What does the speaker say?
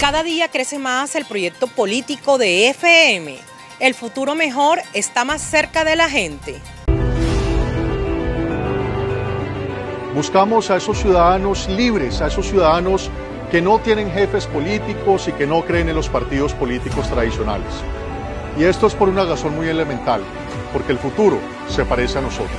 Cada día crece más el proyecto político de FM. El futuro mejor está más cerca de la gente. Buscamos a esos ciudadanos libres, a esos ciudadanos que no tienen jefes políticos y que no creen en los partidos políticos tradicionales. Y esto es por una razón muy elemental, porque el futuro se parece a nosotros.